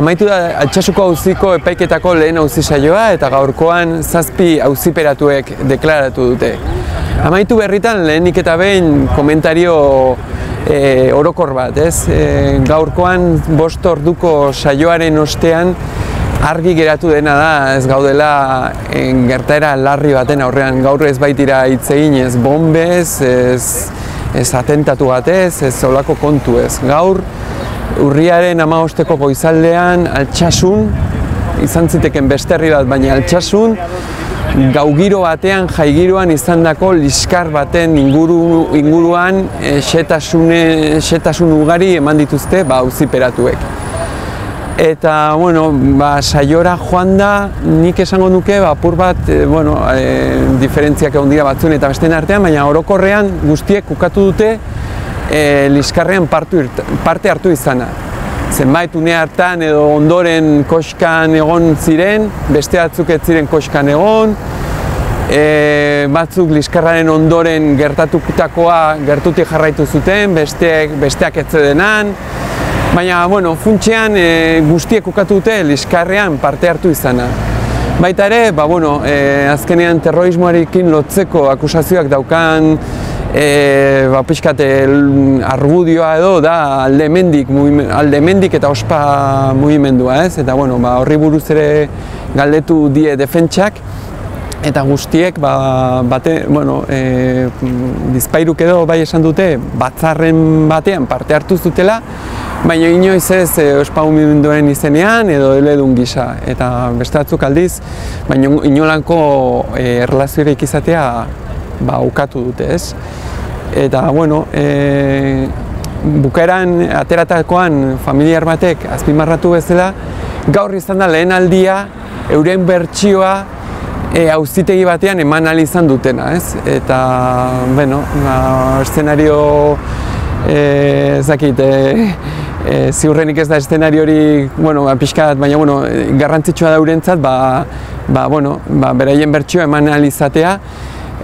amaitu da altxasuko auziko epaiketako lehen auzi saioa eta gaurkoan zazpi auziperatuek deklaratu dute. Amaitu berritan lehenik eta behin komentario e, orokor bat, ez? E, gaurkoan bost orduko saioaren ostean argi geratu dena da ez gaudela en, gertaera larri baten aurrean gaur ez baitira hitz egin ez bombez, ez, ez atentatu batez, ez olako kontu ez. Gaur urriaren amaosteko goizaldean altxasun, izan ziteken beste herri bat, baina altxasun, gaugiro batean, jaigiroan izan dako liskar baten inguru, inguruan e, xetasun ugari eman dituzte ba, auziperatuek. Eta, bueno, ba, saiora joan da, nik esango nuke, ba, pur bat, e, bueno, e, diferentziak egon dira batzuen eta besteen artean, baina orokorrean guztiek ukatu dute e, liskarrean parte hartu izana. Zenbait une hartan edo ondoren koskan egon ziren, beste batzuk ez ziren koskan egon, e, batzuk liskarraren ondoren gertatutakoa gertutik jarraitu zuten, besteak, besteak ez denan, baina bueno, funtsean e, guztiek ukatu dute liskarrean parte hartu izana. Baita ere, ba, bueno, e, azkenean terrorismoarekin lotzeko akusazioak daukan e, ba, pixkat argudioa edo da alde mendik, alde mendik eta ospa mugimendua ez, eta bueno, ba, horri buruz ere galdetu die defentsak, eta guztiek ba, bate, bueno, e, bizpairuk edo bai esan dute batzarren batean parte hartu zutela, baina inoiz ez e, ospa mugimenduen izenean edo eledun gisa, eta beste aldiz, baina inolako e, erlaziorik izatea ba, ukatu dute ez. Eta, bueno, e, bukaeran ateratakoan familiar batek azpimarratu bezala, gaur izan da lehen aldia, euren bertsioa e, auzitegi batean eman izan dutena, ez? Eta, bueno, ba, eszenario, e, ez dakit, e, e, ziurrenik ez da eszenario hori, bueno, ba, pixkat, baina, bueno, garrantzitsua da eurentzat, ba, ba, bueno, ba, beraien bertsioa eman izatea,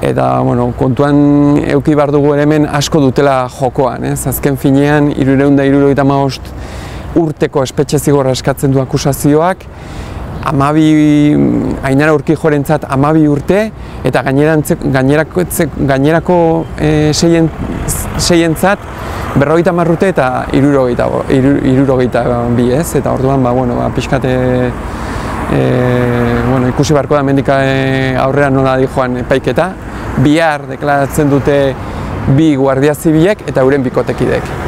eta bueno, kontuan euki bar dugu ere hemen asko dutela jokoan, ez? Azken finean 375 urteko espetxe zigorra eskatzen du akusazioak. Amabi, ainara urki jorentzat amabi urte, eta gainerako, gainerako e, seien, seientzat berrogeita marrute eta irurogeita, bi ez, eta orduan, ba, bueno, ba, pixkate e, bueno, ikusi barko da mendika e, aurrean nola di joan epaiketa, bihar deklaratzen dute bi guardia zibilek eta euren bikotekidek.